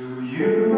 To you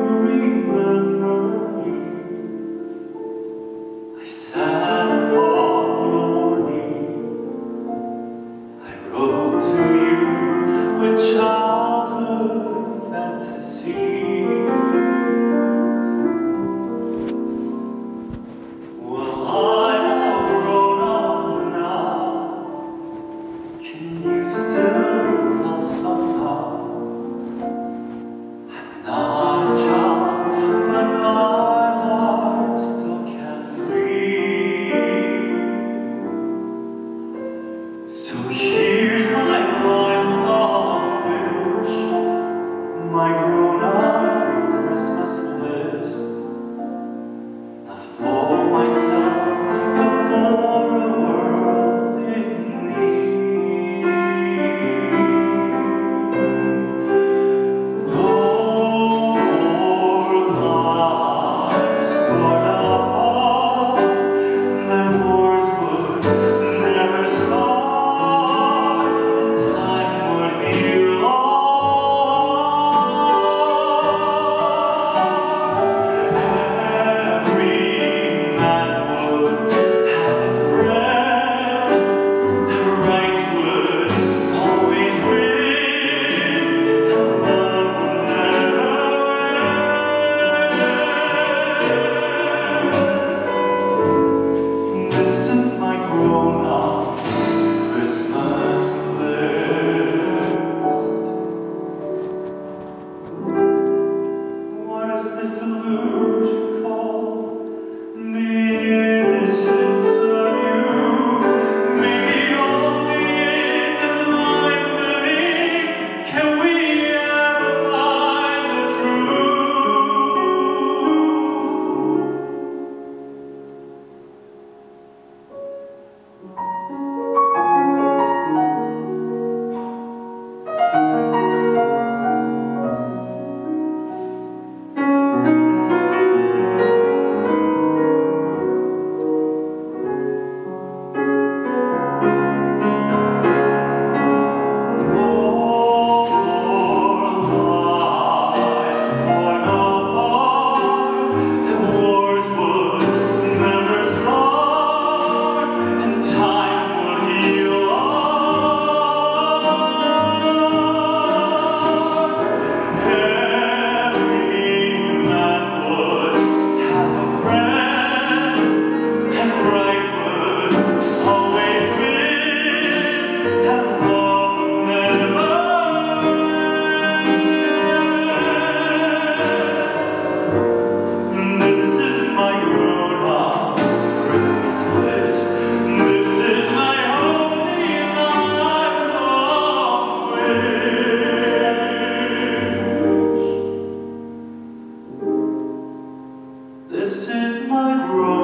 my groan.